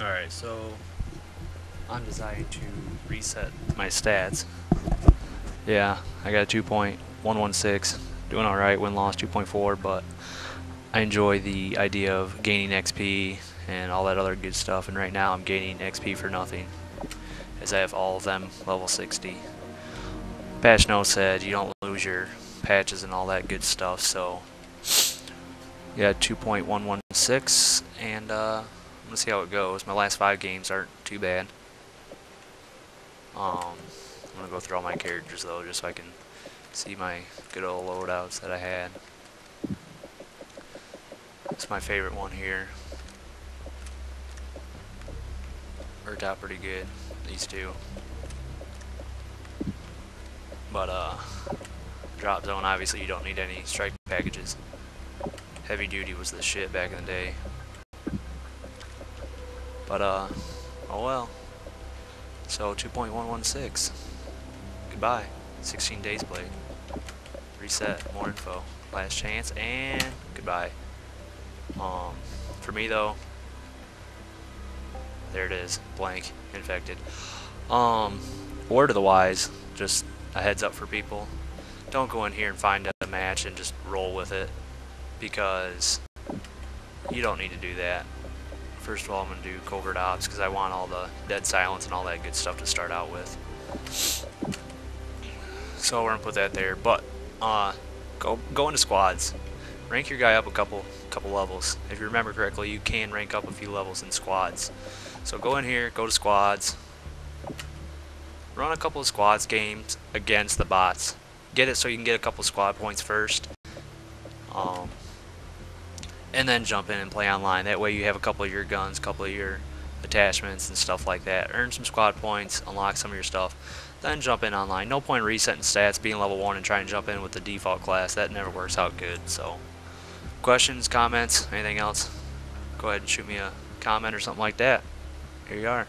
Alright, so I'm deciding to reset my stats. Yeah, I got a 2.116, doing alright, win loss 2.4, but I enjoy the idea of gaining XP and all that other good stuff, and right now I'm gaining XP for nothing, as I have all of them level 60. Patch Note said you don't lose your patches and all that good stuff, so yeah, 2.116, and uh, I'm gonna see how it goes. My last five games aren't too bad. Um, I'm gonna go through all my characters though, just so I can see my good old loadouts that I had. It's my favorite one here. Worked out pretty good, these two. But uh, drop zone obviously you don't need any strike packages. Heavy duty was the shit back in the day. But, uh, oh well. So, 2.116. Goodbye. 16 days played. Reset. More info. Last chance. And goodbye. Um, for me, though, there it is. Blank. Infected. Um, word of the wise. Just a heads up for people. Don't go in here and find a match and just roll with it. Because you don't need to do that first of all I'm going to do covert ops because I want all the dead silence and all that good stuff to start out with. So we're going to put that there. But uh, go go into squads. Rank your guy up a couple couple levels. If you remember correctly, you can rank up a few levels in squads. So go in here, go to squads. Run a couple of squads games against the bots. Get it so you can get a couple squad points first. Um, and then jump in and play online. That way you have a couple of your guns, a couple of your attachments and stuff like that. Earn some squad points, unlock some of your stuff, then jump in online. No point resetting stats, being level 1 and trying to jump in with the default class. That never works out good. So, questions, comments, anything else? Go ahead and shoot me a comment or something like that. Here you are.